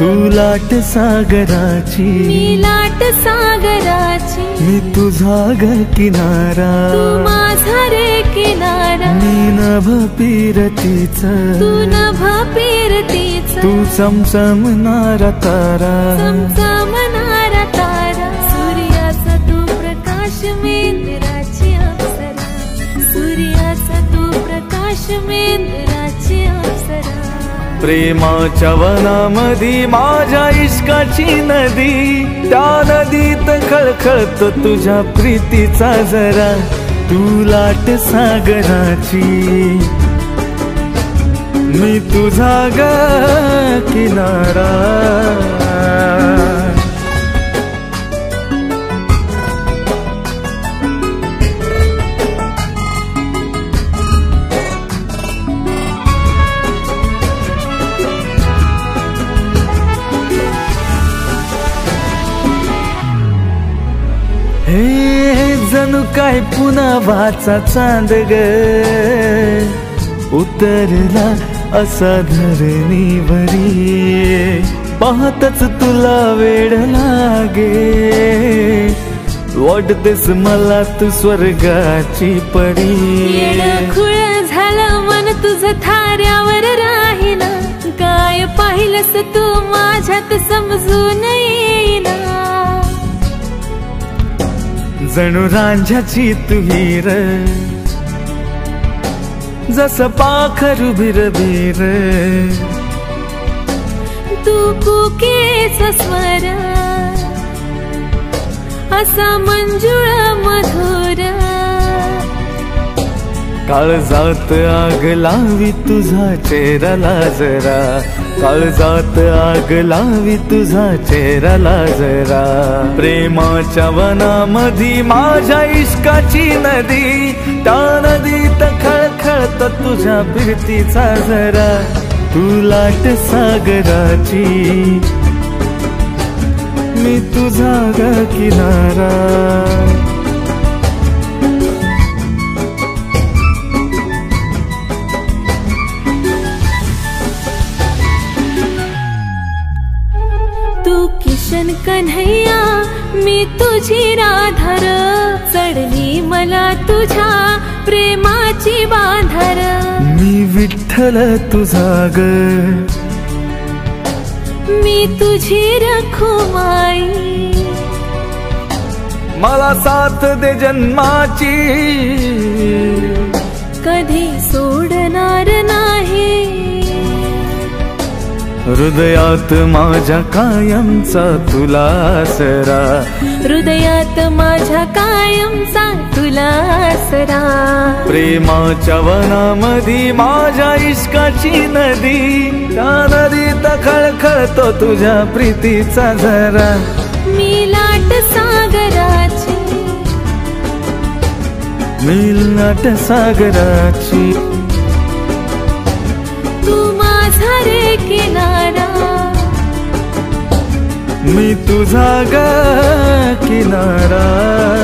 तू लाट सागराची मी लाट सागराची मी तुझा ग किनारा. तू माझा मी नभ पिरतीच तू नभा पेरतीच तू चमचमणारा तारा। चमचमणारा तारा। सूर्याचा तू प्रकाश मेंदराची अप्सरा। सूर्याचा तू प्रकाश मेंदराची अप्सरा। प्रेमाच्या वनामधी माझ्या इश्काची नदी। त्या नदीत खळखळत तुझ्या प्रीतीचा जरा तू लाट सागराची. मी तुझा ग किनारा. हे जणू काय पुन्हा वाचा चांद ग. उतरला असा धरणीवरी. पाहतच तुला वेळ लागे. वाटतेस मला तू स्वर्गाची पडी खुळ झालं मन तुझं थाऱ्यावर राहीना. काय पाहिलंस तू माझ्यात समजू नये जणू रांझ्याची तुहीर. जस पाखरू बिरबीर तू कुकेचा स्वर. असा मंजुळा मधुर काळजात आग लावी तुझा चेहराला जरा. काळजात आग लावी तुझा चेहराला जरा. प्रेमाच्या वनामधी माझ्या इश्काची नदी. त्या नदीत खळखळत तुझ्या फिरतीचा जरा. तू लाट सागराची. मी तुझा ग किनारा. कन्हैया मी तुझी राधर चढली मला तुझ्या प्रेमाची बांधर. मी विठ्ठल तुझा ग. मी तुझी रखुमाई. मला साथ दे जन्माची. कधी सोडणार नाही हृदयात माझ्या कायमचा तुला सरा. हृदयात माझ्या कायमचा तुला आसरा प्रेमाच्या वनामधी माझ्या इश्काची नदी. त्या नदीत खळखळतो तुझ्या प्रीतीचा झरा. मी लाट सागराची. मिलनाट सागराची. मी तुझा ग किनारा.